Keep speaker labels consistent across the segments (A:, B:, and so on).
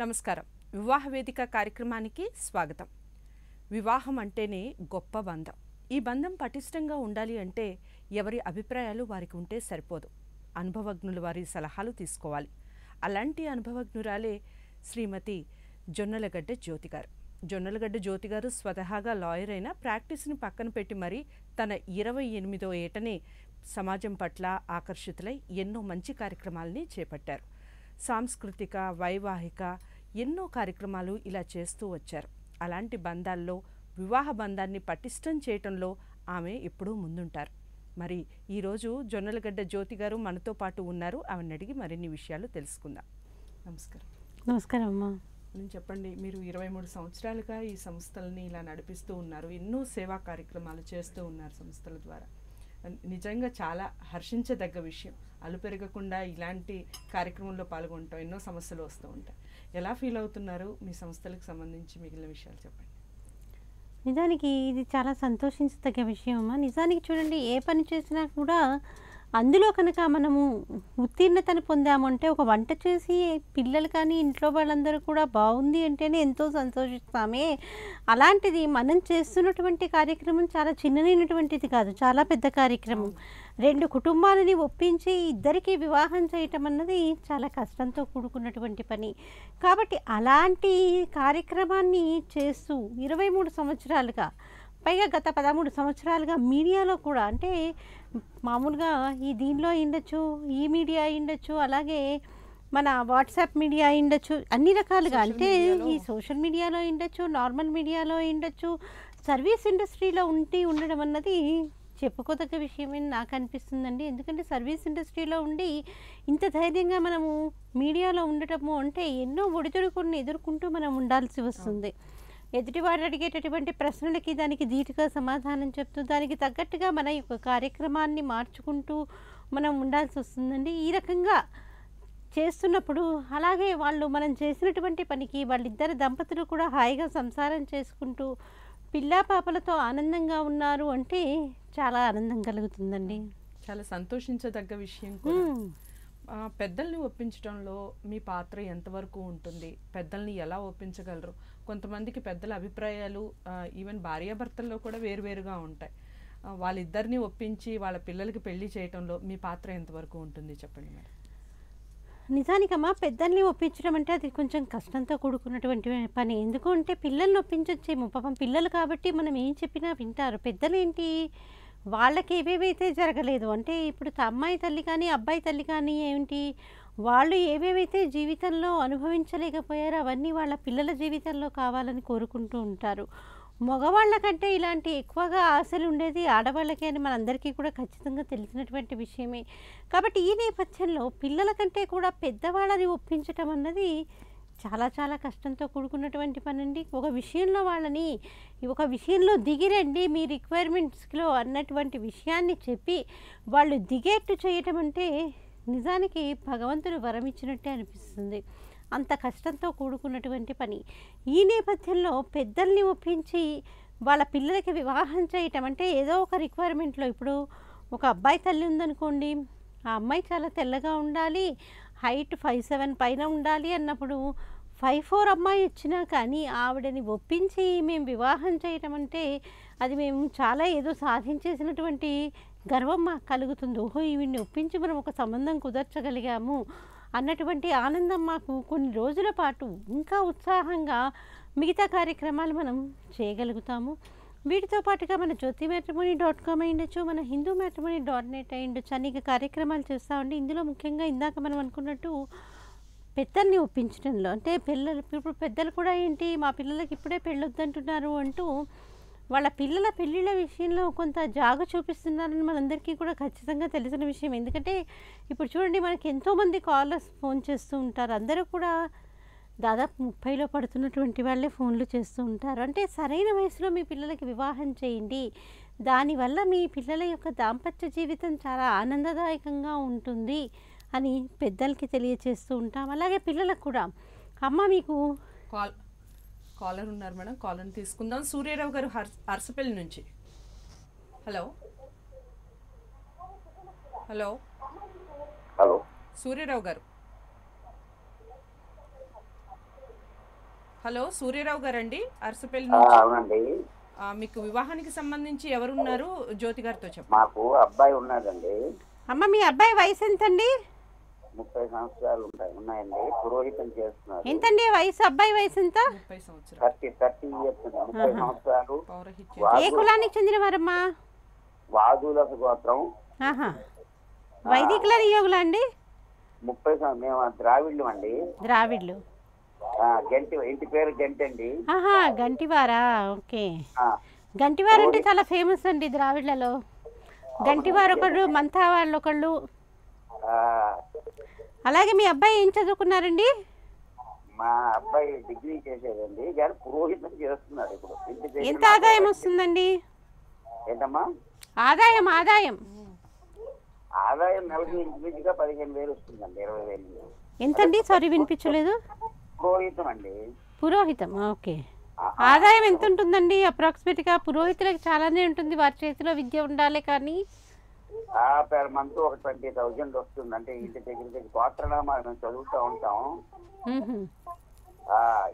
A: నమస్కారం. వివాహ వేదిక కార్యక్రమానికి స్వాగతం. వివాహం అంటేనే గొప్ప బంధం. ఈ బంధం పటిష్టంగా ఉండాలి అంటే ఎవరి అభిప్రాయాలు వారికి ఉంటే సరిపోదు. అనుభవజ్ఞులు వారి సలహాలు తీసుకోవాలి. అలాంటి అనుభవజ్ఞురాలే శ్రీమతి జొన్నలగడ్డ జ్యోతి గారు. జొన్నలగడ్డ జ్యోతి గారు స్వతహాగా లాయర్ అయిన ప్రాక్టీస్ని పక్కన పెట్టి మరీ తన ఇరవై ఎనిమిదో ఏటనే సమాజం పట్ల ఆకర్షితులై ఎన్నో మంచి కార్యక్రమాలని చేపట్టారు. సాంస్కృతిక వైవాహిక ఎన్నో కార్యక్రమాలు ఇలా చేస్తూ వచ్చారు. అలాంటి బంధాల్లో వివాహ బంధాన్ని పటిష్టం చేయటంలో ఆమె ఎప్పుడూ ముందుంటారు. మరి ఈరోజు జొన్నలగడ్డ జ్యోతి గారు మనతో పాటు ఉన్నారు. ఆమెను అడిగి మరిన్ని విషయాలు తెలుసుకుందాం. నమస్కారం.
B: నమస్కారం అమ్మా.
A: నేను చెప్పండి మీరు ఇరవై మూడు సంవత్సరాలుగా ఈ సంస్థలని ఇలా నడిపిస్తూ ఉన్నారు. ఎన్నో సేవా కార్యక్రమాలు చేస్తూ ఉన్నారు సంస్థల ద్వారా. నిజంగా చాలా హర్షించదగ్గ విషయం. అలు పెరగకుండా ఇలాంటి కార్యక్రమంలో పాల్గొంటాం ఎన్నో సమస్యలు వస్తూ ఉంటాయి. ఎలా ఫీల్ అవుతున్నారు మీ సంస్థలకు సంబంధించి మిగిలిన విషయాలు చెప్పండి.
B: నిజానికి ఇది చాలా సంతోషించదగ్గ విషయం అమ్మా నిజానికి చూడండి ఏ పని చేసినా కూడా అందులో కనుక మనము ఉత్తీర్ణతను పొందామంటే ఒక వంట చేసి పిల్లలు కానీ ఇంట్లో వాళ్ళందరూ కూడా బాగుంది అంటేనే ఎంతో సంతోషిస్తామే అలాంటిది మనం చేస్తున్నటువంటి కార్యక్రమం చాలా చిన్ననైనటువంటిది కాదు చాలా పెద్ద కార్యక్రమం. రెండు కుటుంబాలని ఒప్పించి ఇద్దరికి వివాహం చేయటం అన్నది చాలా కష్టంతో కూడుకున్నటువంటి పని. కాబట్టి అలాంటి కార్యక్రమాన్ని చేస్తూ ఇరవై మూడు సంవత్సరాలుగా పైగా గత పదమూడు సంవత్సరాలుగా మీడియాలో కూడా అంటే మామూలుగా ఈ దీనిలో అయిండొచ్చు ఈ మీడియా అయిండొచ్చు అలాగే మన వాట్సాప్ మీడియా అయిండొచ్చు అన్ని రకాలుగా. అంటే. ఈ సోషల్ మీడియాలో అయిండొచ్చు నార్మల్ మీడియాలో అయిండొచ్చు సర్వీస్ ఇండస్ట్రీలో ఉండి ఉండడం అన్నది చెప్పుకోదగ్గ విషయమని నాకు అనిపిస్తుందండి. ఎందుకంటే సర్వీస్ ఇండస్ట్రీలో ఉండి ఇంత ధైర్యంగా మనము మీడియాలో ఉండటము అంటే ఎన్నో ఒడిదుడుకుని ఎదుర్కొంటూ మనం ఉండాల్సి వస్తుంది. ఎదుటివారు అడిగేటటువంటి ప్రశ్నలకి దానికి ధీటుగా సమాధానం చెప్తూ దానికి తగ్గట్టుగా మన యొక్క కార్యక్రమాన్ని మార్చుకుంటూ మనం ఉండాల్సి వస్తుందండి. ఈ రకంగా చేస్తున్నప్పుడు అలాగే వాళ్ళు మనం చేసినటువంటి పనికి వాళ్ళిద్దరు దంపతులు కూడా హాయిగా సంసారం చేసుకుంటూ పిల్లా పాపలతో ఆనందంగా ఉన్నారు అంటే చాలా ఆనందం కలుగుతుందండి.
A: చాలా సంతోషించదగ్గ విషయం పెద్దల్ని ఒప్పించడంలో మీ పాత్ర ఎంతవరకు ఉంటుంది? పెద్దల్ని ఎలా ఒప్పించగలరు? కొంతమందికి పెద్దల అభిప్రాయాలు ఈవెన్ భార్యాభర్తల్లో కూడా వేరువేరుగా ఉంటాయి. వాళ్ళిద్దరిని ఒప్పించి వాళ్ళ పిల్లలకి పెళ్ళి చేయటంలో మీ పాత్ర ఎంతవరకు ఉంటుంది? చెప్పండి మేడం.
B: నిజానికమ్మా పెద్దల్ని ఒప్పించడం అంటే అది కొంచెం కష్టంతో కూడుకున్నటువంటి పని. ఎందుకు అంటే పిల్లల్ని ఒప్పించొచ్చేమో. పాపం పిల్లలు కాబట్టి మనం ఏం చెప్పినా వింటారు. పెద్దలేంటి? వాళ్ళకి ఏవేవైతే జరగలేదు అంటే ఇప్పుడు అమ్మాయి తల్లి కానీ అబ్బాయి తల్లి కానీ ఏంటి వాళ్ళు ఏవేవైతే జీవితంలో అనుభవించలేకపోయారో అవన్నీ వాళ్ళ పిల్లల జీవితంలో కావాలని కోరుకుంటూ ఉంటారు. మగవాళ్ళకంటే ఇలాంటి ఎక్కువగా ఆశలు ఉండేది ఆడవాళ్ళకే అని మనందరికీ కూడా ఖచ్చితంగా తెలిసినటువంటి విషయమే. కాబట్టి ఈ నేపథ్యంలో పిల్లల కంటే కూడా పెద్దవాళ్ళని ఒప్పించటం అన్నది చాలా చాలా కష్టంతో కూడుకున్నటువంటి పని అండి ఒక విషయంలో వాళ్ళని ఒక విషయంలో దిగిరండి. మీ రిక్వైర్మెంట్స్లో అన్నటువంటి విషయాన్ని చెప్పి వాళ్ళు దిగేట్టు చేయటం అంటే నిజానికి భగవంతుడు వరం ఇచ్చినట్టే అనిపిస్తుంది. అంత కష్టంతో కూడుకున్నటువంటి పని. ఈ నేపథ్యంలో పెద్దల్ని ఒప్పించి వాళ్ళ పిల్లలకి వివాహం చేయటం అంటే ఏదో ఒక రిక్వైర్మెంట్లో ఇప్పుడు ఒక అబ్బాయి తల్లి ఉందనుకోండి ఆ అమ్మాయి చాలా తెల్లగా ఉండాలి హైట్ ఫైవ్ సెవెన్ పైన ఉండాలి అన్నప్పుడు ఫైవ్ ఫోర్ అమ్మాయి వచ్చినా కానీ ఆవిడని ఒప్పించి మేము వివాహం చేయటం అంటే అది మేము చాలా ఏదో సాధించేసినటువంటి గర్వం మాకు కలుగుతుంది. ఓహో ఈవిడ్ని ఒప్పించి మనం ఒక సంబంధం కుదర్చగలిగాము అన్నటువంటి ఆనందం మాకు కొన్ని రోజుల పాటు ఇంకా ఉత్సాహంగా మిగతా కార్యక్రమాలు మనం చేయగలుగుతాము. వీటితో పాటుగా మన జ్యోతి మ్యాట్రిమోని డాట్ కామ్ అయ్యిండొచ్చు మన హిందూ మ్యాట్రిమోని డాట్ నెట్ అయ్యిండొచ్చు. అనేక కార్యక్రమాలు చేస్తామండి ఇందులో ముఖ్యంగా ఇందాక మనం అనుకున్నట్టు పెద్దల్ని ఒప్పించడంలో అంటే పిల్లలు ఇప్పుడు పెద్దలు కూడా ఏంటి మా పిల్లలకి ఇప్పుడే పెళ్ళొద్దంటున్నారు అంటూ వాళ్ళ పిల్లల పెళ్ళిళ్ళ విషయంలో కొంత జాగ చూపిస్తున్నారని మనందరికీ కూడా ఖచ్చితంగా తెలిసిన విషయం. ఎందుకంటే ఇప్పుడు చూడండి మనకి ఎంతోమంది కాలర్స్ ఫోన్ చేస్తూ ఉంటారు. అందరూ కూడా దాదాపు ముప్పైలో పడుతున్నటువంటి వాళ్ళే ఫోన్లు చేస్తూ ఉంటారు. అంటే సరైన వయసులో మీ పిల్లలకి వివాహం చేయండి. దానివల్ల మీ పిల్లల యొక్క దాంపత్య జీవితం చాలా ఆనందదాయకంగా ఉంటుంది అని పెద్దలకి తెలియచేస్తూ ఉంటాం. అలాగే పిల్లలకు కూడా. అమ్మ మీకు
A: కాల్ కాలర్ ఉన్నారు మేడం. కాలర్ని తీసుకుందాం. సూర్యారావు గారు హర్ అరసపల్లి నుంచి. హలో. హలో.
C: హలో.
A: సూర్యారావు గారు. హలో సూర్యరావు గారండి? అరసపల్లి
C: అవునండి.
A: మీకు వివాహానికి సంబంధించి ఎవరున్నారు? జ్యోతి గారితో చెప్పండి.
C: మాకు అబ్బాయి ఉన్నాడండి.
B: అమ్మ మీ అబ్బాయి వయసు ఎంతండి?
C: ముప్పై సంవత్సరాలు ఉంటాయి ఉన్నాయండి. పురోహితం చేస్తున్నారు.
B: ఎంతండి వయసు? అబ్బాయి వయసు ఎంత?
C: థర్టీ థర్టీ ఇయర్స్ ముప్పై సంవత్సరాలు.
B: ఏ కులానికి చెందినవారమ్మా
C: వాదులకు గోత్రం.
B: ఆహా. వైదికుల నియోగులా అండి?
C: ముప్పై మేము ద్రావిడ్లు అండి.
B: ద్రావిడ్లు.
C: గంటి ఇంటి పేరు గంటి అండి
B: ఆహా గంటివారా? ఓకే. గంటివారు అంటే చాలా ఫేమస్ అండి ద్రావిడ్లలో. గంటివారు ఒకళ్ళు మంతా వాళ్ళు ఒకళ్ళు అలాగే మీ అబ్బాయి ఏం చదువుకున్నారండి?
C: మా అబ్బాయి డిగ్రీ చేసేదండి. కానీ పురోహితం చేస్తున్నాడు ఇప్పుడు.
B: ఎంత ఆదాయం వస్తుందండి?
C: ఏంటమ్మా?
B: ఆదాయం ఆదాయం.
C: ఆదాయం నెలకి ఇంచుమించుగా పదిహేను వేలు వస్తుందండి ఇరవై వేలు.
B: ఎంతండి? సారీ వినిపించలేదు.
C: పురోహితం అండి
B: పురోహితం ఓకే ఆదాయం ఎంత ఉంటుందండి అప్రాక్సిమేట్గా పురోహితులకు చాలానే ఉంటుంది. వారి చేతిలో విద్య ఉండాలి కానీ.
C: పర్ మంత్ ఒక ట్వంటీ థౌజండ్ వస్తుంది అంటే ఇంటి దగ్గర దగ్గర గోత్రనామాలు మేము చదువుతూ ఉంటాం.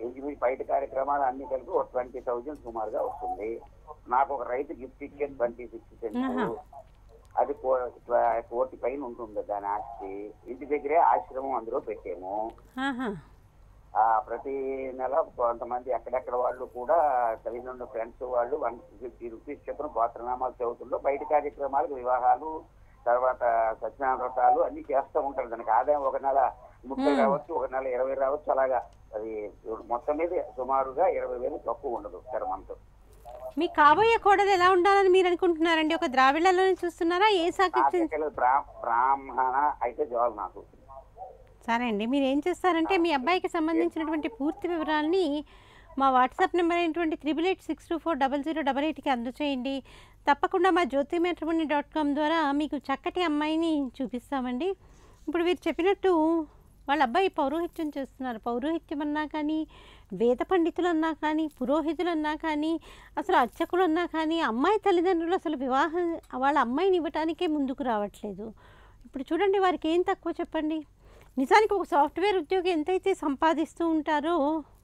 C: ఇంటి బయట కార్యక్రమాలు అన్ని కలిపి ఒక ట్వంటీ థౌజండ్ సుమారుగా వస్తుంది. నాకు ఒక రైతు గిఫ్ట్ ఇచ్చేది ట్వంటీ సిక్స్. సెంట్స్ అది కోటి పైన ఉంటుంది దాని ఆస్తి. ఇంటి దగ్గరే ఆశ్రమం అందులో పెట్టాము. ప్రతి నెల కొంతమంది ఎక్కడెక్కడ వాళ్ళు కూడా తల్లిదండ్రుల ఫ్రెండ్స్ వాళ్ళు వన్ ఫిఫ్టీ రూపీస్ చొప్పున గోత్రనామాలు చదువుతుండో బయట కార్యక్రమాలకు వివాహాలు తర్వాత సత్యనారాయణ వ్రతాలు అన్ని చేస్తూ ఉంటారు. దానికి ఆదాయం ఒక నెల ముప్పై రావచ్చు ఒక నెల ఇరవై రావచ్చు. అలాగా అది మొత్తం మీద సుమారుగా ఇరవై వేలు తక్కువ ఉండదు పర్ మంత్
B: మీ కాబోయే కోడలు ఎలా ఉండాలని మీరు అనుకుంటున్నారండి? ఒక ద్రావిడలోనే చూస్తున్నారా? ఏ
C: బ్రా బ్రాహ్మణ అయితే చాలు నాకు.
B: సరే అండి. మీరు ఏం చేస్తారంటే మీ అబ్బాయికి సంబంధించినటువంటి పూర్తి వివరాలని మా వాట్సాప్ నెంబర్ అయినటువంటి triple eight six two four double zero double ఎయిట్కి అందచేయండి. తప్పకుండా మా జ్యోతి మ్యాట్రిమోని డాట్ కామ్ ద్వారా మీకు చక్కటి అమ్మాయిని చూపిస్తామండి. ఇప్పుడు మీరు చెప్పినట్టు వాళ్ళ అబ్బాయి పౌరోహిత్యం చేస్తున్నారు. పౌరోహిత్యం అన్నా కానీ వేద పండితులు అన్నా కానీ పురోహితులు అన్నా కానీ అసలు అర్చకులు అన్నా కానీ అమ్మాయి తల్లిదండ్రులు అసలు వివాహం వాళ్ళ అమ్మాయిని ఇవ్వటానికే ముందుకు రావట్లేదు. ఇప్పుడు చూడండి వారికి ఏం తక్కువ చెప్పండి? నిజానికి ఒక సాఫ్ట్వేర్ ఉద్యోగి ఎంతైతే సంపాదిస్తూ ఉంటారో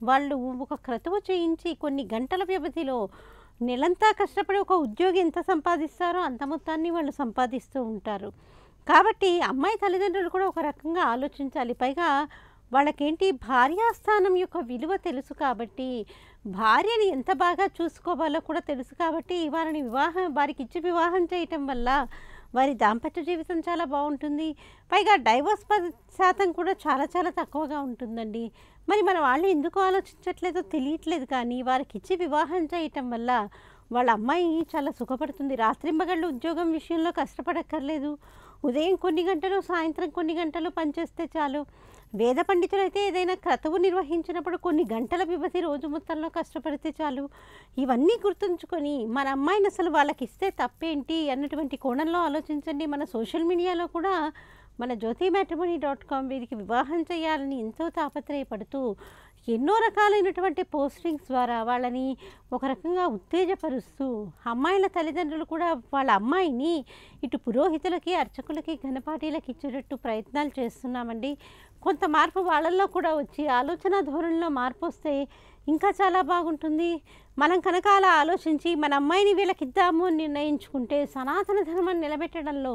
B: వాళ్ళు ఒక క్రతువు చేయించి కొన్ని గంటల వ్యవధిలో నెలంతా కష్టపడి ఒక ఉద్యోగి ఎంత సంపాదిస్తారో అంత మొత్తాన్ని వాళ్ళు సంపాదిస్తూ ఉంటారు. కాబట్టి అమ్మాయి తల్లిదండ్రులు కూడా ఒక రకంగా ఆలోచించాలి. పైగా వాళ్ళకేంటి భార్యాస్థానం యొక్క విలువ తెలుసు కాబట్టి భార్యని ఎంత బాగా చూసుకోవాలో కూడా తెలుసు కాబట్టి వారిని వివాహం వారికి ఇచ్చి వివాహం చేయటం వల్ల వారి దాంపత్య జీవితం చాలా బాగుంటుంది. పైగా డైవర్స్ ప- శాతం కూడా చాలా చాలా తక్కువగా ఉంటుందండి. మరి మన వాళ్ళు ఎందుకు ఆలోచించట్లేదో తెలియట్లేదు కానీ వారికి ఇచ్చి వివాహం చేయటం వల్ల వాళ్ళ అమ్మాయి చాలా సుఖపడుతుంది. రాత్రింబగళ్ళు ఉద్యోగం విషయంలో కష్టపడక్కర్లేదు. ఉదయం కొన్ని గంటలు సాయంత్రం కొన్ని గంటలు పనిచేస్తే చాలు. వేద పండితులు అయితే ఏదైనా క్రతువు నిర్వహించినప్పుడు కొన్ని గంటల వ్యవధి రోజు మొత్తంలో కష్టపడితే చాలు. ఇవన్నీ గుర్తుంచుకొని మన అమ్మాయిని అసలు వాళ్ళకి ఇస్తే తప్పేంటి అన్నటువంటి కోణంలో ఆలోచించండి. మన సోషల్ మీడియాలో కూడా మన జ్యోతి మ్యాట్రిమోనీ డాట్ కామ్ వీరికి వివాహం చేయాలని ఎంతో తాపత్రయపడుతూ ఎన్నో రకాలైనటువంటి పోస్టింగ్స్ ద్వారా వాళ్ళని ఒక రకంగా ఉత్తేజపరుస్తూ అమ్మాయిల తల్లిదండ్రులు కూడా వాళ్ళ అమ్మాయిని ఇటు పురోహితులకి అర్చకులకి ఘనపాటీలకి ఇచ్చేటట్టు ప్రయత్నాలు చేస్తున్నామండి. కొంత మార్పు వాళ్ళల్లో కూడా వచ్చి ఆలోచన ధోరణిలో మార్పు వస్తే ఇంకా చాలా బాగుంటుంది. మనం కనుక అలా ఆలోచించి మన అమ్మాయిని వీళ్ళకి ఇద్దాము అని నిర్ణయించుకుంటే సనాతన ధర్మాన్ని నిలబెట్టడంలో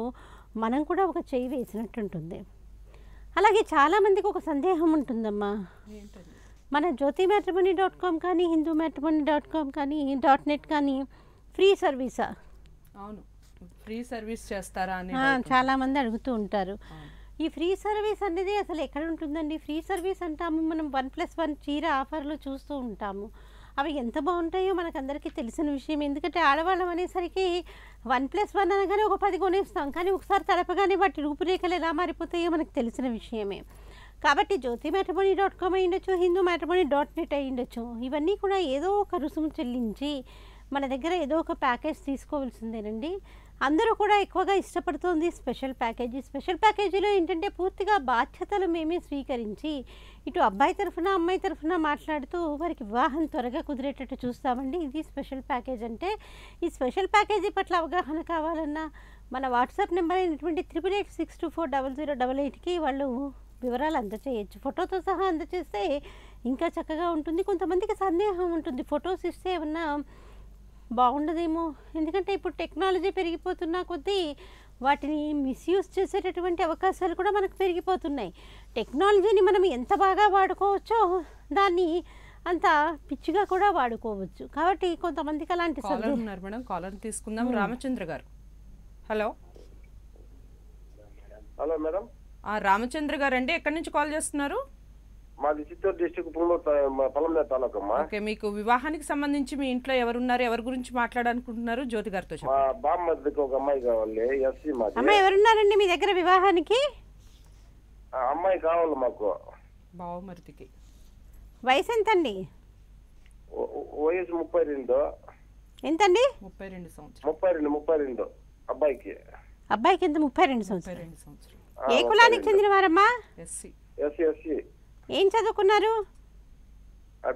B: మనం కూడా ఒక చేయి వేసినట్టుంటుంది. అలాగే చాలామందికి ఒక సందేహం ఉంటుందమ్మా. మన జ్యోతి మ్యాట్రిమోనీ డాట్ కామ్ కానీ హిందూ మ్యాట్రిమోనీ డాట్ కామ్ కానీ డాట్ నెట్ కానీ ఫ్రీ సర్వీసా?
A: అవును. ఫ్రీ సర్వీస్ చేస్తారా అని
B: చాలామంది అడుగుతూ ఉంటారు. ఈ ఫ్రీ సర్వీస్ అనేది అసలు ఎక్కడ ఉంటుందండి? ఫ్రీ సర్వీస్ అంటాము మనం వన్ ప్లస్ వన్ చీర ఆఫర్లు చూస్తూ ఉంటాము. అవి ఎంత బాగుంటాయో మనకు అందరికీ తెలిసిన విషయం. ఎందుకంటే ఆడవాళ్ళం అనేసరికి వన్ ప్లస్ వన్ అనగానే ఒక పది కొనేస్తాం. కానీ ఒకసారి తడపగానే వాటి రూపురేఖలు ఎలా మారిపోతాయో మనకు తెలిసిన విషయమే. కాబట్టి జ్యోతి మ్యాట్రిమోనీ డాట్ కామ్ అయి ఉండొచ్చు హిందూ మ్యాట్రిమోనీ డాట్ నెట్ అయి ఉండొచ్చు ఇవన్నీ కూడా ఏదో ఒక రుసుము చెల్లించి మన దగ్గర ఏదో ఒక ప్యాకేజ్ తీసుకోవాల్సిందేనండి. అందరూ కూడా ఎక్కువగా ఇష్టపడుతోంది స్పెషల్ ప్యాకేజీ. స్పెషల్ ప్యాకేజీలో ఏంటంటే పూర్తిగా బాధ్యతలు మేమే స్వీకరించి ఇటు అబ్బాయి తరఫున అమ్మాయి తరఫున మాట్లాడుతూ వారికి వివాహం త్వరగా కుదిరేటట్టు చూస్తామండి. ఇది స్పెషల్ ప్యాకేజ్ అంటే ఈ స్పెషల్ ప్యాకేజీ పట్ల అవగాహన కావాలన్నా మన వాట్సాప్ నెంబర్ అయినటువంటి triple eight six two four double zero double ఎయిట్కి వాళ్ళు వివరాలు అందచేయచ్చు. ఫోటోతో సహా అందచేస్తే ఇంకా చక్కగా ఉంటుంది. కొంతమందికి సందేహం ఉంటుంది. ఫొటోస్ ఇస్తే ఏమన్నా బాగుండదేమో. ఎందుకంటే ఇప్పుడు టెక్నాలజీ పెరిగిపోతున్న కొద్దీ వాటిని మిస్యూజ్ చేసేటటువంటి అవకాశాలు కూడా మనకు పెరిగిపోతున్నాయి. టెక్నాలజీని మనం ఎంత బాగా వాడుకోవచ్చో దాన్ని అంత పిచ్చిగా కూడా వాడుకోవచ్చు. కాబట్టి కొంతమందికి అలాంటి
A: ఉన్నారు మేడం. కాలర్ తీసుకుందాం. Ramachandra garu. Hello.
D: Hello madam.
A: Ramachandra గారు అండి ఎక్కడి నుంచి కాల్ చేస్తున్నారు?
D: మాది చిత్తూరు డిస్టిక్ పొలంనే తాలూకా అమ్మా
A: ఓకే మీకు వివాహానికి సంబంధించి మీ ఇంట్లో ఎవరున్నారు ఎవరి గురించి మాట్లాడాలనుకుంటున్నారు? జ్యోతి గారితో
D: మా ఒక అమ్మాయి కావాలి ఎస్సీ మాది.
B: అమ్మ ఎవరున్నారండి మీ దగ్గర వివాహానికి?
D: ఆ అమ్మాయి కావాలి మాకు.
A: బావమరిదికి.
B: వయసు ఎంతండి?
D: వ- వయసు ముప్పై రెండు.
B: ఎంతండి?
A: ముప్పై రెండు సంవత్సరాలు.
D: ముప్పై రెండు ముప్పై రెండు. అబ్బాయికి.
B: అబ్బాయికి ఎంత? ముప్పై రెండు
A: ముప్పై
B: సంవత్సరాలు.
A: రెండు సంవత్సరాలు.
B: ఏ కులానికి
A: ఎస్సీ.
D: SC SC.
B: ఏం చదువుకున్నారు?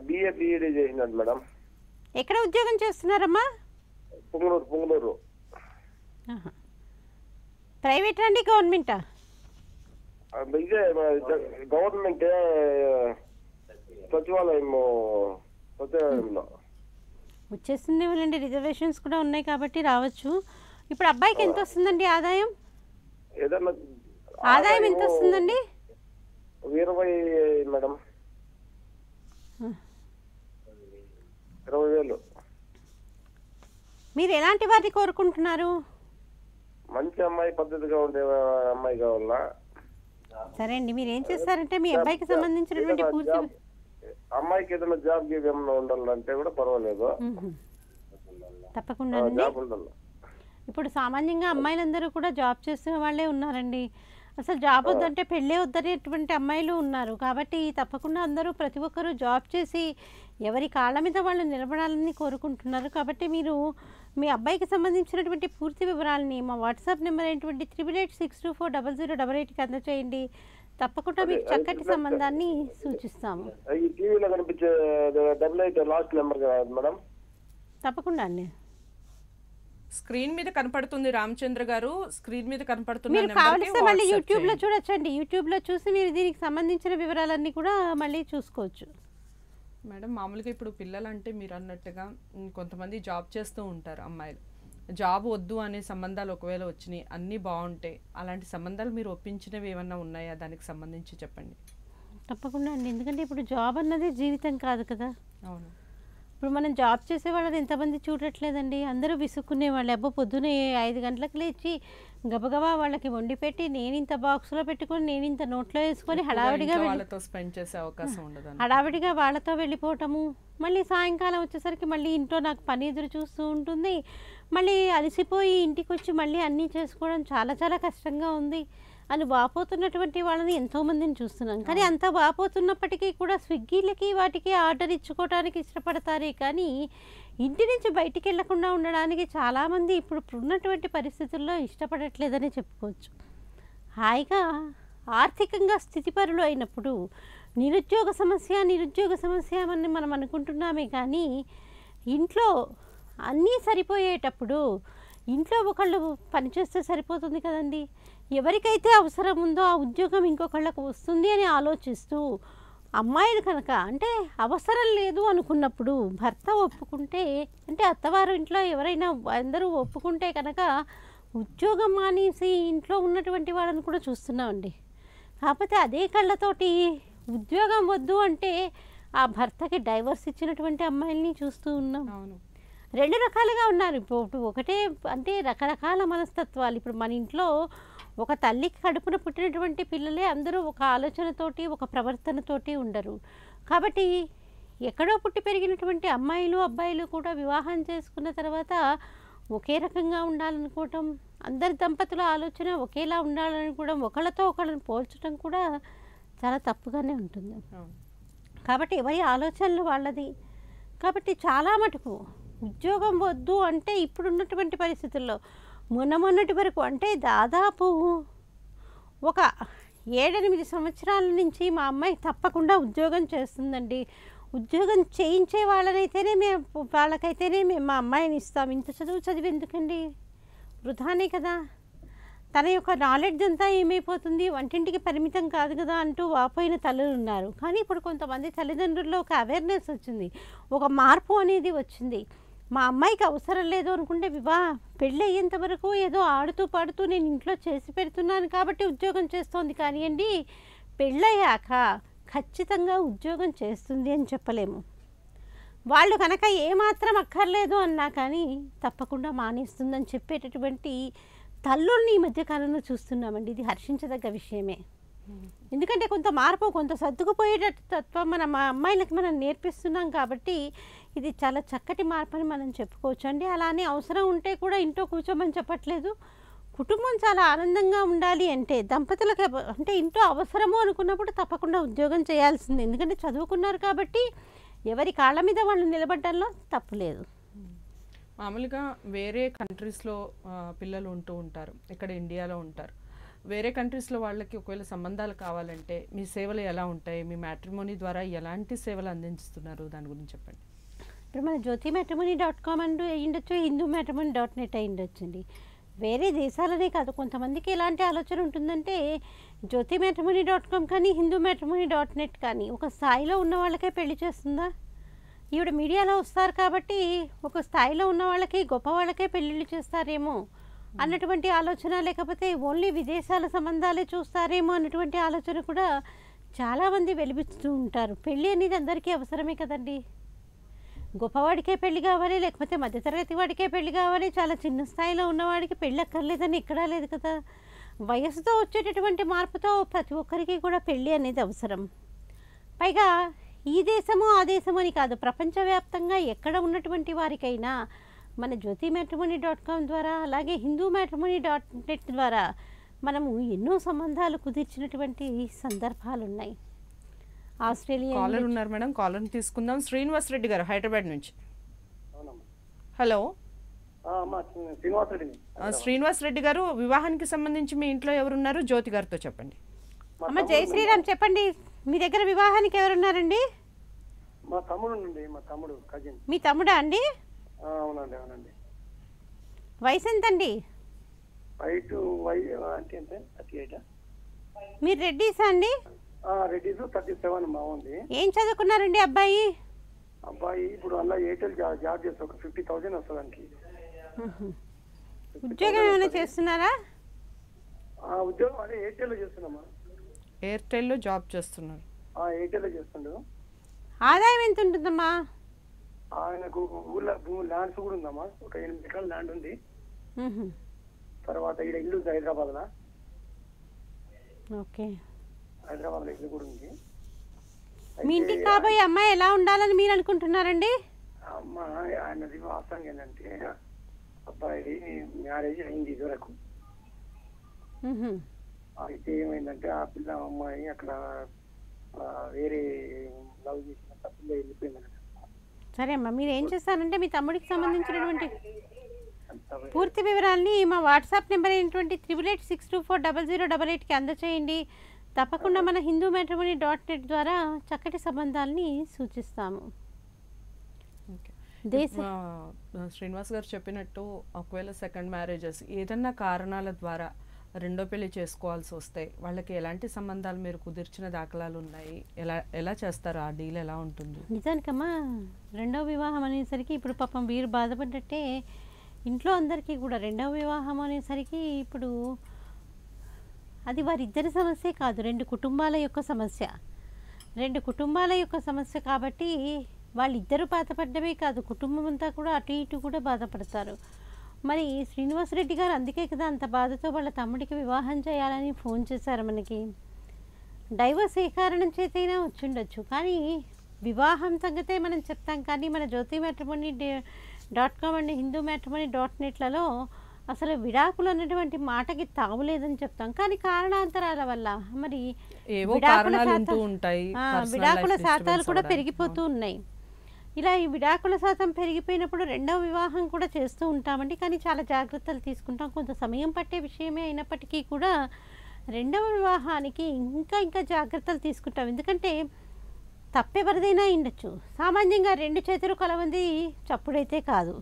D: BA B Ed madam.
B: ఎక్కడ ఉద్యోగం చేస్తున్నారమ్మా. ప్రైవేట్ అండి గవర్నమెంటా?
D: ఇదే గవర్నమెంట్ సచివాలయం సచివాలయంలో.
B: వచ్చేస్తుంది వాళ్ళండి రిజర్వేషన్స్ కూడా ఉన్నాయి కాబట్టి రావచ్చు. ఇప్పుడు అబ్బాయికి ఎంత వస్తుందండి ఆదాయం?
D: ఏదన్నా
B: ఆదాయం ఎంత వస్తుందండి
D: ఇరవై మేడం. ఇరవై వేలు.
B: మీరు ఎలాంటి వారిని కోరుకుంటున్నారు?
D: మంచి అమ్మాయి పద్ధతిగా ఉండే అమ్మాయి కావాలా
B: సరే అండి మీరు ఏం చేస్తారంటే మీ అబ్బాయికి సంబంధించినటువంటి పూర్తి
D: అమ్మాయికి ఏదైనా జాబ్ గీబ్ ఏమైనా ఉండాలంటే కూడా పర్వాలేదు.
B: తప్పకుండా ఇప్పుడు సామాన్యంగా అమ్మాయిలందరూ కూడా జాబ్ చేస్తున్న వాళ్ళే ఉన్నారండి. అసలు జాబ్ వద్దంటే పెళ్ళే వద్దనేటువంటి అమ్మాయిలు ఉన్నారు. కాబట్టి తప్పకుండా అందరూ ప్రతి ఒక్కరూ జాబ్ చేసి ఎవరి కాళ్ళ మీద వాళ్ళు నిలబడాలని కోరుకుంటున్నారు. కాబట్టి మీరు మీ అబ్బాయికి సంబంధించినటువంటి పూర్తి వివరాలని మా వాట్సాప్ నెంబర్ అయినటువంటి triple eight six two four double zero double ఎయిట్కి అందచేయండి. తప్పకుండా మీకు చక్కటి సంబంధాన్ని సూచిస్తాము.
D: ఈ టీవీలో కనిపించే డబుల్ ఎయిట్ లాస్ట్ నెంబర్ కదా మేడం?
B: తప్పకుండా అండి.
A: స్క్రీన్ మీద కనపడుతుంది రామచంద్ర గారు స్క్రీన్ మీద
B: మీరు మళ్ళీ
A: వాట్సాప్
B: యూట్యూబ్లో
A: చేయండి.
B: చూడొచ్చండి. యూట్యూబ్లో చూసి మీరు దీనికి సంబంధించిన వివరాలన్నీ కూడా మళ్ళీ చూసుకోవచ్చు.
A: మేడం మామూలుగా ఇప్పుడు పిల్లలు అంటే మీరు అన్నట్టుగా కొంతమంది జాబ్ చేస్తూ ఉంటారు అమ్మాయిలు. జాబ్ వద్దు అనే సంబంధాలు ఒకవేళ వచ్చినాయి అన్నీ బాగుంటాయి అలాంటి సంబంధాలు మీరు ఒప్పించినవి ఏమన్నా ఉన్నాయా? దానికి సంబంధించి చెప్పండి.
B: తప్పకుండా అండి. ఎందుకంటే ఇప్పుడు జాబ్ అన్నది జీవితం కాదు కదా.
A: అవును.
B: ఇప్పుడు మనం జాబ్ చేసే వాళ్ళని ఎంతమంది చూడట్లేదండి? అందరూ విసుక్కునే వాళ్ళు. అబ్బో పొద్దునే ఐదు గంటలకు లేచి గబగబా వాళ్ళకి వండి పెట్టి నేను ఇంత బాక్స్లో పెట్టుకొని నేను ఇంత నోట్లో వేసుకొని హడావిడిగా
A: వాళ్ళతో స్పెండ్ చేసే అవకాశం ఉండదు
B: హడావిడిగా వాళ్ళతో వెళ్ళిపోవటము మళ్ళీ సాయంకాలం వచ్చేసరికి మళ్ళీ ఇంట్లో నాకు పని ఎదురు చూస్తూ ఉంటుంది. మళ్ళీ అలసిపోయి ఇంటికి వచ్చి మళ్ళీ అన్నీ చేసుకోవడం చాలా చాలా కష్టంగా ఉంది. అని వాపోతున్నటువంటి వాళ్ళని ఎంతోమందిని చూస్తున్నాం. కానీ అంత వాపోతున్నప్పటికీ కూడా స్విగ్గీలకి వాటికి ఆర్డర్ ఇచ్చుకోవడానికి ఇష్టపడతారే కానీ ఇంటి నుంచి బయటికి వెళ్ళకుండా ఉండడానికి చాలామంది ఇప్పుడు ఉన్నటువంటి పరిస్థితుల్లో ఇష్టపడట్లేదని చెప్పుకోవచ్చు. హాయిగా ఆర్థికంగా స్థితిపరులు అయినప్పుడు నిరుద్యోగ సమస్య నిరుద్యోగ సమస్య అని మనం అనుకుంటున్నామే కానీ ఇంట్లో అన్నీ సరిపోయేటప్పుడు ఇంట్లో ఒకళ్ళు పనిచేస్తే సరిపోతుంది కదండి. ఎవరికైతే అవసరం ఉందో ఆ ఉద్యోగం ఇంకొకళ్ళకు వస్తుంది అని ఆలోచిస్తూ అమ్మాయిలు కనుక అంటే అవసరం లేదు అనుకున్నప్పుడు భర్త ఒప్పుకుంటే అంటే అత్తవారు ఇంట్లో ఎవరైనా అందరూ ఒప్పుకుంటే కనుక ఉద్యోగం మానేసి ఇంట్లో ఉన్నటువంటి వాళ్ళని కూడా చూస్తున్నామండి. కాకపోతే అదే కళ్ళతోటి ఉద్యోగం వద్దు అంటే ఆ భర్తకి డైవర్స్ ఇచ్చినటువంటి అమ్మాయిల్ని చూస్తూ ఉన్నాం.
A: అవును.
B: రెండు రకాలుగా ఉన్నారు. ఇప్పుడు ఒకటే అంటే రకరకాల మనస్తత్వాలు. ఇప్పుడు మన ఇంట్లో ఒక తల్లికి కడుపున పుట్టినటువంటి పిల్లలే అందరూ ఒక ఆలోచనతోటి ఒక ప్రవర్తనతోటి ఉండరు. కాబట్టి ఎక్కడో పుట్టి పెరిగినటువంటి అమ్మాయిలు అబ్బాయిలు కూడా వివాహం చేసుకున్న తర్వాత ఒకే రకంగా ఉండాలనుకోవటం అందరి దంపతుల ఆలోచన ఒకేలా ఉండాలనుకోవడం ఒకళ్ళతో ఒకళ్ళని పోల్చడం కూడా చాలా తప్పుగానే ఉంటుంది. కాబట్టి ఎవరి ఆలోచనలు వాళ్ళది. కాబట్టి చాలా మటుకు ఉద్యోగం వద్దు అంటే ఇప్పుడున్నటువంటి పరిస్థితుల్లో మొన్న మొన్నటి వరకు అంటే దాదాపు ఒక ఏడెనిమిది సంవత్సరాల నుంచి మా అమ్మాయి తప్పకుండా ఉద్యోగం చేస్తుందండి. ఉద్యోగం చేయించే వాళ్ళనైతేనే మేము వాళ్ళకైతేనే మేము మా అమ్మాయిని ఇస్తాం. ఇంత చదువు చదివి ఎందుకండి వృధానే కదా. తన యొక్క నాలెడ్జ్ అంతా ఏమైపోతుంది? వంటింటికి పరిమితం కాదు కదా అంటూ వాపోయిన తల్లులు ఉన్నారు. కానీ ఇప్పుడు కొంతమంది తల్లిదండ్రుల్లో ఒక అవేర్నెస్ వచ్చింది. ఒక మార్పు అనేది వచ్చింది. మా అమ్మాయికి అవసరం లేదు అనుకుంటే వివా పెళ్ళి అయ్యేంత వరకు ఏదో ఆడుతూ పాడుతూ నేను ఇంట్లో చేసి పెడుతున్నాను కాబట్టి ఉద్యోగం చేస్తోంది కానివ్వండి పెళ్ళయ్యాక ఖచ్చితంగా ఉద్యోగం చేస్తుంది అని చెప్పలేము. వాళ్ళు కనుక ఏమాత్రం అక్కర్లేదు అన్నా కానీ తప్పకుండా మానేస్తుందని చెప్పేటటువంటి తల్లుల్ని ఈ మధ్యకాలంలో చూస్తున్నామండి. ఇది హర్షించదగ్గ విషయమే. ఎందుకంటే కొంత మార్పు కొంత సర్దుకుపోయేటట్టు తత్వం మన మా అమ్మాయిలకు మనం నేర్పిస్తున్నాం కాబట్టి ఇది చాలా చక్కటి మార్పు అని మనం చెప్పుకోవచ్చు అండి అలానే అవసరం ఉంటే కూడా ఇంట్లో కూర్చోమని చెప్పట్లేదు. కుటుంబం చాలా ఆనందంగా ఉండాలి అంటే దంపతులకు అంటే ఇంట్లో అవసరము అనుకున్నప్పుడు తప్పకుండా ఉద్యోగం చేయాల్సింది. ఎందుకంటే చదువుకున్నారు కాబట్టి ఎవరి కాళ్ళ మీద వాళ్ళు నిలబడడంలో తప్పులేదు
A: మామూలుగా వేరే కంట్రీస్లో పిల్లలు ఉంటూ ఉంటారు. ఇక్కడ ఇండియాలో ఉంటారు. వేరే కంట్రీస్లో వాళ్ళకి ఒకవేళ సంబంధాలు కావాలంటే మీ సేవలు ఎలా ఉంటాయి? మీ మ్యాట్రిమోనీ ద్వారా ఎలాంటి సేవలు అందిస్తున్నారు? దాని గురించి చెప్పండి.
B: ఇప్పుడు మన Jyothi matrimony dot com and అయ్యిండొచ్చు Hindu matrimony dot net అయ్యిండొచ్చు అండి వేరే దేశాలనే కాదు కొంతమందికి ఎలాంటి ఆలోచన ఉంటుందంటే జ్యోతి మ్యాట్రిమోనీ డాట్ కామ్ కానీ హిందూ మ్యాట్రిమోనీ డాట్ నెట్ కానీ ఒక స్థాయిలో ఉన్న వాళ్ళకే పెళ్ళి చేస్తుందా? ఈవిడ మీడియాలో వస్తారు కాబట్టి ఒక స్థాయిలో ఉన్న వాళ్ళకి గొప్ప వాళ్ళకే పెళ్ళిళ్ళు చేస్తారేమో అన్నటువంటి ఆలోచన లేకపోతే ఓన్లీ విదేశాల సంబంధాలే చూస్తారేమో అన్నటువంటి ఆలోచన కూడా చాలామంది వెలిపిస్తూ ఉంటారు. పెళ్ళి అనేది అందరికీ అవసరమే కదండి. గొప్పవాడికే పెళ్ళి కావాలి లేకపోతే మధ్యతరగతి వాడికే పెళ్ళి కావాలి చాలా చిన్న స్థాయిలో ఉన్నవాడికి పెళ్ళి అక్కర్లేదని ఎక్కడా లేదు కదా. వయసుతో వచ్చేటటువంటి మార్పుతో ప్రతి ఒక్కరికి కూడా పెళ్ళి అనేది అవసరం. పైగా ఈ దేశము ఆ దేశము అని కాదు ప్రపంచవ్యాప్తంగా ఎక్కడ ఉన్నటువంటి వారికైనా మన జ్యోతి మ్యాట్రిమోనీ డాట్ కామ్ ద్వారా అలాగే హిందూ మ్యాట్రిమోనీ డాట్ నెట్ ద్వారా మనము ఎన్నో సంబంధాలు కుదిర్చినటువంటి సందర్భాలు ఉన్నాయి ఆస్ట్రేలియా
A: కాలర్ ఉన్నారు మేడం. కాలర్ని తీసుకుందాం. శ్రీనివాస్ రెడ్డి గారు హైదరాబాద్ నుంచి.
D: అవునమ్మా
A: హలో
D: శ్రీనివాస్
A: రెడ్డి. గారు వివాహానికి సంబంధించి మీ ఇంట్లో ఎవరున్నారు? జ్యోతి గారితో చెప్పండి.
B: అమ్మ జై శ్రీరామ్ చెప్పండి. మీ దగ్గర వివాహానికి ఎవరున్నారండి?
D: మా తమ్ముడు నుండి మా తమ్ముడు కజిన్
B: మీ తమ్ముడా అండి?
D: అవునండి అవునండి.
B: వయసు ఎంతండి
D: వైట్ వై అంటే ఎంత? Thirty eight?
B: మీరు రెడ్డీసా అండి?
D: రెడ్డిస్ థర్టీ సెవెన్ మా ఉంది
B: ఏం చదువుకున్నారండి అబ్బాయి?
D: అబ్బాయి ఇప్పుడు అలా ఎయిర్టెల్ జాబ్ జాబ్ చేస్తే ఒక ఫిఫ్టీ థౌసండ్ వస్తుంది దానికి
B: ఉద్యోగం ఏమైనా చేస్తున్నారా?
D: ఆ, ఉద్యోగం అదే ఎయిర్టెల్ చేస్తున్నామా?
A: ఎయిర్టెల్లో జాబ్ చేస్తున్నారు.
D: ఆ, ఎయిర్టెల్ చేస్తుండు.
B: ఆదాయం ఎంత ఉంటుందమ్మా?
D: ఆయనకు ఊళ్ళో భూమి ల్యాండ్స్ కూడా ఉందమ్మా. ఒక ఎనిమిది ఎకరాల ల్యాండ్ ఉంది. తర్వాత ఇక్కడ ఇల్లు ఉంది హైదరాబాద్లో
B: ఓకే.
D: హైదరాబాద్లో ఇల్లు కూడా ఉంది
B: మీ ఇంటికి కాబోయే అమ్మాయి ఎలా ఉండాలని మీరు అనుకుంటున్నారండి
D: అమ్మ ఆయనది వాస్తవం ఏంటంటే అబ్బాయిది మ్యారేజ్ అయింది ఇదివరకు. అయితే ఏమైందంటే ఆ పిల్ల అమ్మాయి అక్కడ వేరే లవ్ చేసిన పిల్ల వెళ్ళిపోయింది.
B: సరే అమ్మా మీరు ఏం చేస్తారంటే మీ తమ్ముడికి సంబంధించినటువంటి పూర్తి వివరాల్ని మా వాట్సాప్ నెంబర్ అయినటువంటి triple eight six two four double zero double ఎయిట్కి అందచేయండి తప్పకుండా మన హిందూ మ్యాట్రిమోనీ డాట్ నెట్ ద్వారా చక్కటి సంబంధాలని సూచిస్తాము. దేశ
A: శ్రీనివాస్ గారు చెప్పినట్టు ఒకవేళ సెకండ్ మ్యారేజెస్ ఏదన్నా కారణాల ద్వారా రెండో పెళ్ళి చేసుకోవాల్సి వస్తే వాళ్ళకి ఎలాంటి సంబంధాలు మీరు కుదిర్చిన దాఖలాలు ఉన్నాయి? ఎలా ఎలా చేస్తారు? ఆ డీల్ ఎలా ఉంటుంది?
B: నిజానికమ్మా రెండవ వివాహం అనేసరికి ఇప్పుడు పాపం వీరు బాధపడ్డట్టే ఇంట్లో అందరికీ కూడా రెండవ వివాహం అనేసరికి ఇప్పుడు అది వారిద్దరి సమస్య కాదు రెండు కుటుంబాల యొక్క సమస్య. రెండు కుటుంబాల యొక్క సమస్య కాబట్టి వాళ్ళిద్దరూ బాధపడ్డమే కాదు కుటుంబం అంతా కూడా అటు ఇటు కూడా బాధపడతారు. మరి శ్రీనివాసరెడ్డి గారు అందుకే కదా అంత బాధతో వాళ్ళ తమ్ముడికి వివాహం చేయాలని ఫోన్ చేశారు మనకి. డైవర్స్ ఏ కారణం చేతైనా వచ్చిండొచ్చు కానీ వివాహం సంగతే మనం చెప్తాం. కానీ మన Jyothi matrimony dot com and Hindu matrimony dot నెట్లలో అసలు విడాకులు అన్నటువంటి మాటకి తావులేదని చెప్తాం. కానీ కారణాంతరాల వల్ల మరి విడాకుల శాతాలు కూడా. పెరిగిపోతూ ఉన్నాయి. ఇలా ఈ విడాకుల శాతం పెరిగిపోయినప్పుడు రెండవ వివాహం కూడా చేస్తూ ఉంటామండి. కానీ చాలా జాగ్రత్తలు తీసుకుంటాం. కొంత సమయం పట్టే విషయమే అయినప్పటికీ కూడా రెండవ వివాహానికి ఇంకా ఇంకా జాగ్రత్తలు తీసుకుంటాం. ఎందుకంటే తప్పెవరిదైనా ఉండొచ్చు సామాన్యంగా రెండు చేతులు కలవంది చప్పుడైతే కాదు.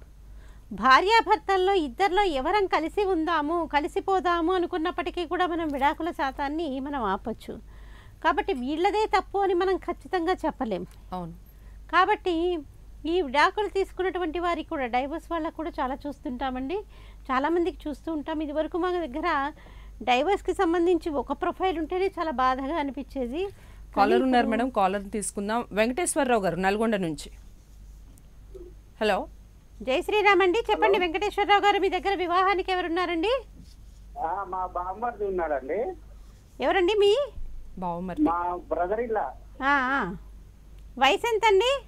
B: భార్యాభర్తల్లో ఇద్దరిలో ఎవరం కలిసి ఉందాము కలిసిపోదాము అనుకున్నప్పటికీ కూడా మనం విడాకుల శాతాన్ని మనం ఆపొచ్చు. కాబట్టి వీళ్ళదే తప్పు అని మనం ఖచ్చితంగా చెప్పలేం.
A: అవును.
B: కాబట్టి ఈ విడాకులు తీసుకున్నటువంటి వారికి కూడా డైవర్స్ వాళ్ళకు కూడా చాలా చూస్తుంటామండి. చాలామందికి చూస్తూ ఉంటాం. ఇదివరకు మా దగ్గర డైవర్స్కి సంబంధించి ఒక ప్రొఫైల్ ఉంటేనే చాలా బాధగా అనిపించేది.
A: కాలర్ ఉన్నారు మేడం కాలర్ తీసుకుందాం. వెంకటేశ్వరరావు గారు నల్గొండ నుంచి. హలో.
B: జై శ్రీరామ్ అండి. చెప్పండి వెంకటేశ్వరరావు గారు మీ దగ్గర వివాహానికి ఎవరున్నారండి?
C: ఆ, మా బామ్మర్ది ఉన్నాడండి.
B: ఎవరండి మీ?
A: బావమరి
C: మా బ్రదర్ ఇల్లా.
B: వయసు ఎంతండి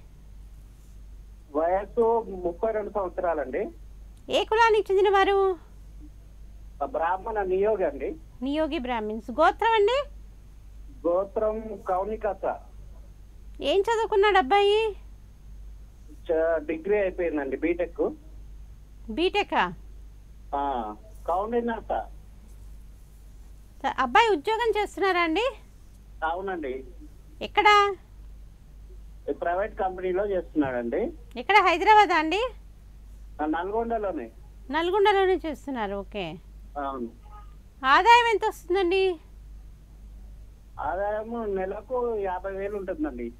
C: వయస్సు ముప్పై రెండు సంవత్సరాలండి.
B: ఏ కులానికి చెందిన వారు?
C: బ్రాహ్మణ నియోగి అండి.
B: నియోగి బ్రాహ్మిన్స్ గోత్రం అండి?
C: గోత్రం కౌనికత.
B: ఏం చదువుకున్నాడు అబ్బాయి?
C: డిగ్రీ అయిపోయిందండి బీటెక్
B: బీటెకా అబ్బాయి ఉద్యోగం చేస్తున్నారా అండి?
C: అవునండి.
B: ఎక్కడ?
C: ప్రైవేట్ కంపెనీలో చేస్తున్నాడండి.
B: ఎక్కడ హైదరాబాద్ అండి?
C: నల్గొండలోనే.
B: నల్గొండలోనే చేస్తున్నారు ఓకే. ఆదాయం ఎంత వస్తుందండి
C: ఆదాయం నెలకు యాభై వేలు ఉంటుందండి.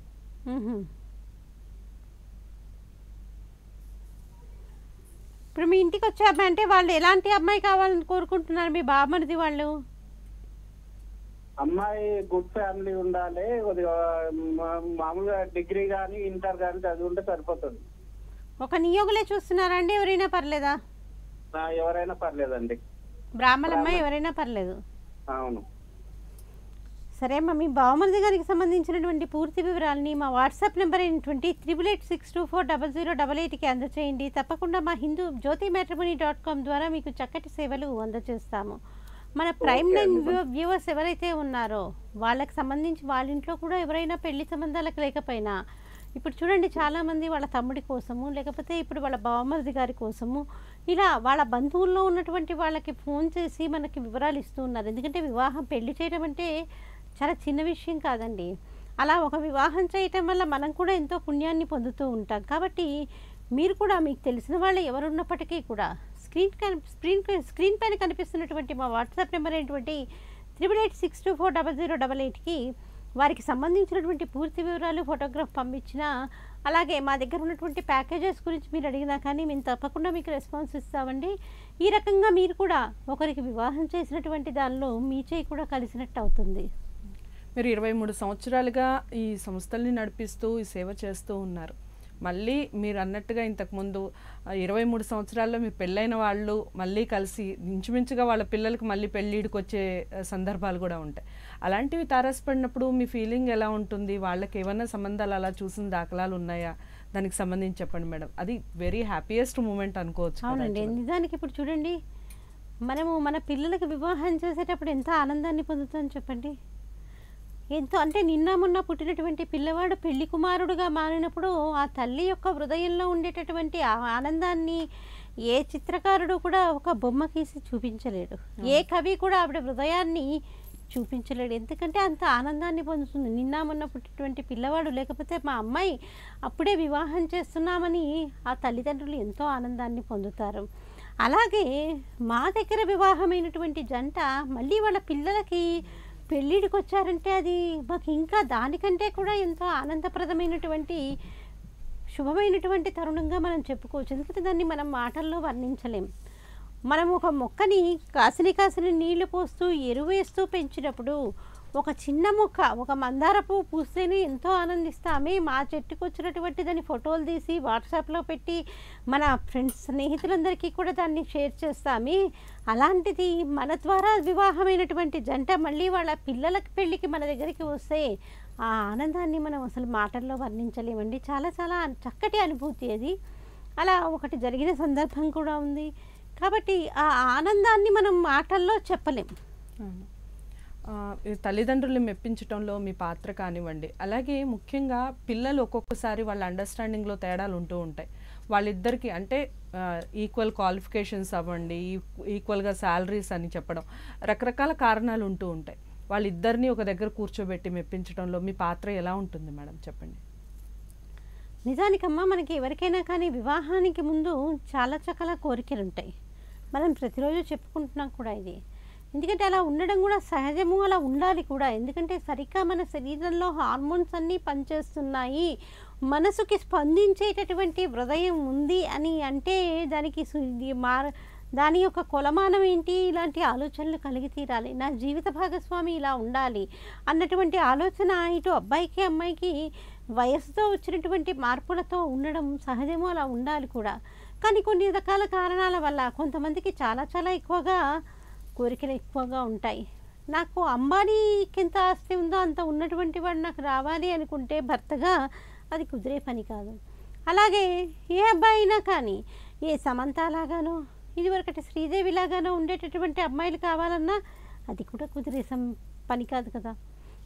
B: ఇప్పుడు మీ ఇంటికి వచ్చే అబ్బాయి అంటే వాళ్ళు ఎలాంటి అమ్మాయి కావాలని కోరుకుంటున్నారు? మీ బామ్మరిది వాళ్ళు?
C: అమ్మాయి గుడ్ ఫ్యామిలీ ఉండాలి. కొద్దిగా మామూలుగా డిగ్రీ కానీ ఇంటర్ కానీ చదువుంటే సరిపోతుంది.
B: ఒక నియోగులే చూస్తున్నారా అండి ఎవరైనా పర్లేదా?
C: ఎవరైనా పర్లేదండి.
B: బ్రాహ్మణ అమ్మాయి ఎవరైనా పర్లేదు.
C: అవును.
B: సరే అమ్మా మీ బావమరిది గారికి సంబంధించినటువంటి పూర్తి వివరాలని మా వాట్సాప్ నెంబర్ అయినటువంటి triple eight six two four double zero double ఎయిట్కి అందచేయండి. తప్పకుండా మా Hindu Jyothi matrimony dot com ద్వారా మీకు చక్కటి సేవలు అందజేస్తాము మన ప్రైమ్ లైన్. వ్యూవర్స్ ఎవరైతే ఉన్నారో వాళ్ళకి సంబంధించి వాళ్ళ ఇంట్లో కూడా ఎవరైనా పెళ్ళి సంబంధాలకు లేకపోయినా ఇప్పుడు చూడండి చాలామంది వాళ్ళ తమ్ముడి కోసము లేకపోతే ఇప్పుడు వాళ్ళ బావమరిది గారి కోసము ఇలా వాళ్ళ బంధువుల్లో ఉన్నటువంటి వాళ్ళకి ఫోన్ చేసి మనకి వివరాలు ఇస్తూ ఉన్నారు. ఎందుకంటే వివాహం పెళ్ళి చేయడం అంటే చాలా చిన్న విషయం కాదండి. అలా ఒక వివాహం చేయటం వల్ల మనం కూడా ఎంతో పుణ్యాన్ని పొందుతూ ఉంటాం. కాబట్టి మీరు కూడా మీకు తెలిసిన వాళ్ళు ఎవరున్నప్పటికీ కూడా స్క్రీన్ కన్- స్క్రీన్ స్క్రీన్ పైన కనిపిస్తున్నటువంటి మా వాట్సాప్ నెంబర్ అయినటువంటి triple eight six two four double zero double ఎయిట్కి వారికి సంబంధించినటువంటి పూర్తి వివరాలు ఫోటోగ్రాఫ్ పంపించినా అలాగే మా దగ్గర ఉన్నటువంటి ప్యాకేజెస్ గురించి మీరు అడిగినా కానీ మేము తప్పకుండా మీకు రెస్పాన్స్ ఇస్తామండి. ఈ రకంగా మీరు కూడా ఒకరికి వివాహం చేసినటువంటి దానిలో మీ చేయి కూడా కలిసినట్టు అవుతుంది.
A: మీరు ఇరవై మూడు సంవత్సరాలుగా ఈ సంస్థల్ని నడిపిస్తూ ఈ సేవ చేస్తూ ఉన్నారు. మళ్ళీ మీరు అన్నట్టుగా ఇంతకుముందు ఇరవై మూడు సంవత్సరాల్లో మీ పెళ్ళైన వాళ్ళు మళ్ళీ కలిసి ఇంచుమించుగా వాళ్ళ పిల్లలకి మళ్ళీ పెళ్ళిడికి వచ్చే సందర్భాలు కూడా ఉంటాయి. అలాంటివి తారసపడినప్పుడు మీ ఫీలింగ్ ఎలా ఉంటుంది? వాళ్ళకి ఏమైనా సంబంధాలు అలా చూసిన దాఖలాలు ఉన్నాయా? దానికి సంబంధించి చెప్పండి మేడం. అది వెరీ హ్యాపీయెస్ట్ మూమెంట్ అనుకోవచ్చు
B: అవునండి. నిజానికి ఇప్పుడు చూడండి మనము మన పిల్లలకు వివాహం చేసేటప్పుడు ఎంత ఆనందాన్ని పొందుతాం చెప్పండి? ఎంతో అంటే నిన్న మొన్న పుట్టినటువంటి పిల్లవాడు పెళ్ళి కుమారుడుగా మారినప్పుడు ఆ తల్లి యొక్క హృదయంలో ఉండేటటువంటి ఆ ఆనందాన్ని ఏ చిత్రకారుడు కూడా ఒక బొమ్మ గీసి చూపించలేడు. ఏ కవి కూడా ఆవిడ హృదయాన్ని చూపించలేడు. ఎందుకంటే అంత ఆనందాన్ని పొందుతుంది. నిన్న మొన్న పుట్టినటువంటి పిల్లవాడు లేకపోతే మా అమ్మాయి అప్పుడే వివాహం చేస్తున్నామని ఆ తల్లిదండ్రులు ఎంతో ఆనందాన్ని పొందుతారు. అలాగే మా దగ్గర వివాహమైనటువంటి జంట మళ్ళీ వాళ్ళ పిల్లలకి పెళ్ళిడికి వచ్చారంటే అది మాకు ఇంకా దానికంటే కూడా ఎంతో ఆనందప్రదమైనటువంటి శుభమైనటువంటి తరుణంగా మనం చెప్పుకోవచ్చు. ఎందుకంటే దాన్ని మనం మాటల్లో వర్ణించలేం. మనం ఒక మొక్కని కాసిన కాసిన నీళ్ళు పోస్తూ ఎరువు వేస్తూ పెంచినప్పుడు ఒక చిన్న మొక్క ఒక మందార పువ్వు పూస్తేనే ఎంతో ఆనందిస్తామే. మా చెట్టుకు వచ్చినటువంటి దాన్ని ఫోటోలు తీసి వాట్సాప్లో పెట్టి మన ఫ్రెండ్స్ స్నేహితులందరికీ కూడా దాన్ని షేర్ చేస్తామే. అలాంటిది మన ద్వారా వివాహమైనటువంటి జంట మళ్ళీ వాళ్ళ పిల్లలకి పెళ్ళికి మన దగ్గరికి వస్తే ఆ ఆనందాన్ని మనం అసలు మాటల్లో వర్ణించలేమండి. చాలా చాలా చక్కటి అనుభూతి అది. అలా ఒకటి జరిగిన సందర్భం కూడా ఉంది. కాబట్టి ఆ ఆనందాన్ని మనం మాటల్లో చెప్పలేం.
A: తల్లిదండ్రులు మెప్పించడంలో మీ పాత్ర కానివ్వండి. అలాగే ముఖ్యంగా పిల్లలు ఒక్కొక్కసారి వాళ్ళ అండర్స్టాండింగ్లో తేడాలు ఉంటూ ఉంటాయి. వాళ్ళిద్దరికి అంటే ఈక్వల్ క్వాలిఫికేషన్స్ అవ్వండి ఈక్వల్గా శాలరీస్ అని చెప్పడం రకరకాల కారణాలు ఉంటూ ఉంటాయి. వాళ్ళిద్దరిని ఒక దగ్గర కూర్చోబెట్టి మెప్పించడంలో మీ పాత్ర ఎలా ఉంటుంది మేడం? చెప్పండి.
B: నిజానికమ్మా మనకి ఎవరికైనా కానీ వివాహానికి ముందు చాలా చక్కల కోరికలు ఉంటాయి మనం ప్రతిరోజు చెప్పుకుంటున్నాం కూడా ఇది. ఎందుకంటే అలా ఉండడం కూడా సహజము అలా ఉండాలి కూడా. ఎందుకంటే సరిగ్గా మన శరీరంలో హార్మోన్స్ అన్నీ పనిచేస్తున్నాయి. మనసుకి స్పందించేటటువంటి హృదయం ఉంది అని అంటే దానికి సు- మార దాని యొక్క కొలమానం ఏంటి? ఇలాంటి ఆలోచనలు కలిగి తీరాలి. నా జీవిత భాగస్వామి ఇలా ఉండాలి అన్నటువంటి ఆలోచన ఇటు అబ్బాయికి అమ్మాయికి వయసుతో వచ్చినటువంటి మార్పులతో ఉండడం సహజము అలా ఉండాలి కూడా. కానీ కొన్ని రకాల కారణాల వల్ల కొంతమందికి చాలా చాలా ఎక్కువగా కోరికలు ఎక్కువగా ఉంటాయి. నాకు అంబానీకి ఎంత ఆస్తి ఉందో అంత ఉన్నటువంటి వాడు నాకు రావాలి అనుకుంటే భర్తగా అది కుదిరే పని కాదు. అలాగే ఏ అబ్బాయి అయినా కానీ ఏ సమంత లాగానో ఇదివరకటి శ్రీదేవి లాగానో ఉండేటటువంటి అమ్మాయిలు కావాలన్నా అది కూడా కుదిరే సం పని కాదు కదా.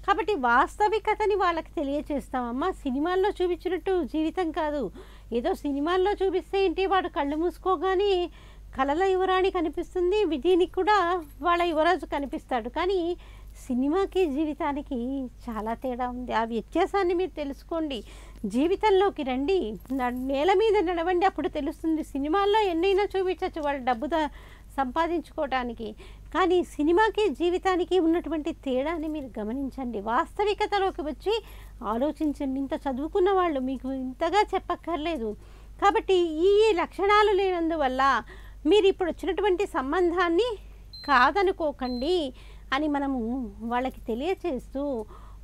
B: కాబట్టి వాస్తవికతని వాళ్ళకి తెలియచేస్తామమ్మా సినిమాల్లో చూపించినట్టు జీవితం కాదు. ఏదో సినిమాల్లో చూపిస్తే ఏంటి? వాడు కళ్ళు మూసుకోగానే కళల యువరాణి కనిపిస్తుంది విధినికి కూడా వాళ్ళ యువరాజు కనిపిస్తాడు. కానీ సినిమాకి జీవితానికి చాలా తేడా ఉంది. ఆ వ్యత్యాసాన్ని మీరు తెలుసుకోండి. జీవితంలోకి రండి. నేల మీద నడవండి. అప్పుడు తెలుస్తుంది సినిమాల్లో ఎన్నైనా చూపించవచ్చు వాళ్ళ డబ్బు సంపాదించుకోవటానికి కానీ సినిమాకి జీవితానికి ఉన్నటువంటి తేడాని మీరు గమనించండి. వాస్తవికతలోకి వచ్చి ఆలోచించండి. ఇంత చదువుకున్న వాళ్ళు మీకు ఇంతగా చెప్పక్కర్లేదు. కాబట్టి ఈ లక్షణాలు లేనందువల్ల మీరు ఇప్పుడు వచ్చినటువంటి సంబంధాన్ని కాదనుకోకండి అని మనము వాళ్ళకి తెలియచేస్తూ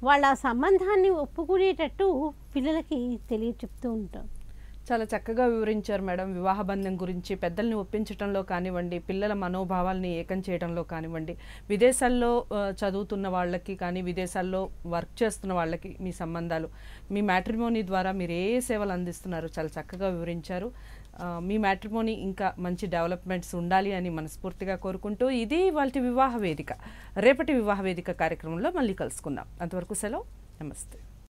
B: వాళ్ళ సంబంధాన్ని ఒప్పుకునేటట్టు పిల్లలకి తెలియ చెప్తూ ఉంటాం.
A: చాలా చక్కగా వివరించారు మేడం. వివాహ బంధం గురించి పెద్దల్ని ఒప్పించడంలో కానివ్వండి పిల్లల మనోభావాల్ని ఏకం చేయడంలో కానివ్వండి. విదేశాల్లో చదువుతున్న వాళ్ళకి కానీ విదేశాల్లో వర్క్ చేస్తున్న వాళ్ళకి మీ సంబంధాలు మీ మ్యాట్రిమోనీ ద్వారా మీరు ఏ సేవలు అందిస్తున్నారు చాలా చక్కగా వివరించారు. మీ మ్యాట్రిమోనీ ఇంకా మంచి డెవలప్మెంట్స్ ఉండాలి అని మనస్ఫూర్తిగా కోరుకుంటూ ఇది వాళ్ళ వివాహ వేదిక. రేపటి వివాహ వేదిక కార్యక్రమంలో మళ్ళీ కలుసుకుందాం. అంతవరకు సెలవు. నమస్తే.